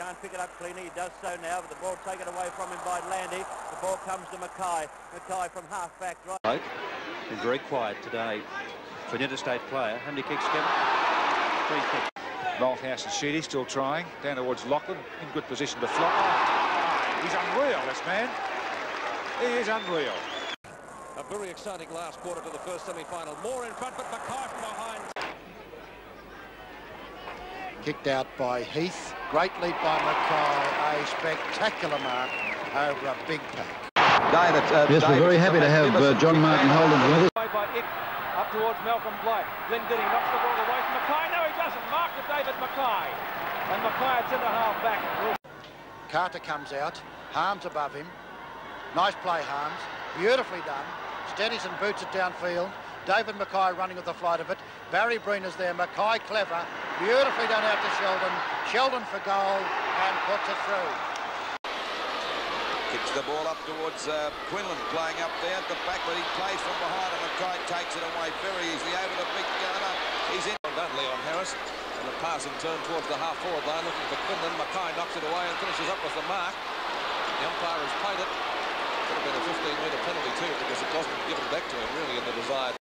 can't pick it up cleanly. He does so now, but the ball taken away from him by Landy. The ball comes to McKay. McKay from half-back right. Been very quiet today for an interstate player. How many kicks, Kevin? Three kicks. Malthouse and Sheedy still trying. Down towards Lachlan. In good position to fly. Oh, he's unreal, this man. He is unreal. A very exciting last quarter to the first semi-final. More in front, but McKay from behind. Kicked out by Heath. Great leap by McKay. A spectacular mark over a big pack. David, uh, yes, we're very happy to have uh, John Martin Holden with us. By Ick, up towards Malcolm Blight. Glendinning knocks the ball away from McKay. No, he doesn't. Mark to David McKay. And McKay in the half back. Carter comes out. Harms above him. Nice play, Harms. Beautifully done. Steadies and boots it downfield. David McKay running with the flight of it. Barry Breen is there. McKay clever. Beautifully done out to Sheldon. Sheldon for goal and puts it through. Kicks the ball up towards uh, Quinlan playing up there at the back, but he plays from behind and McKay takes it away very easily over the big gunner. He's in. Done Leon Harris. And the passing turn towards the half-forward line looking for Quinlan. McKay knocks it away and finishes up with the mark. The umpire has played it. Could have been a 15-metre penalty too because it wasn't given back to him really in the desired